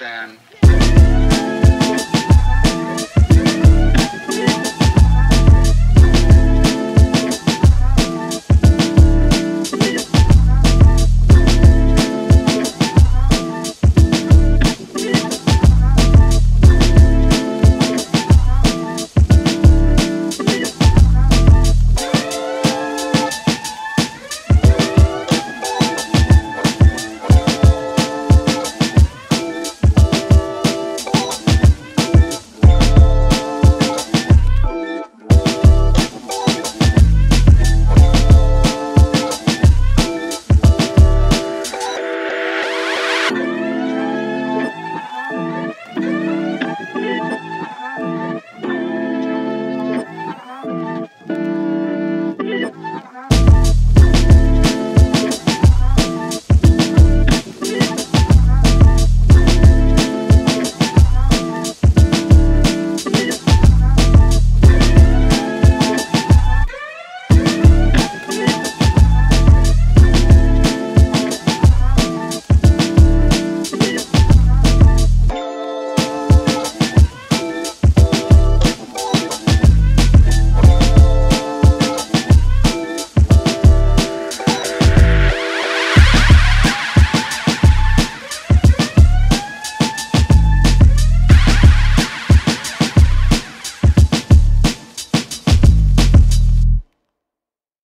understand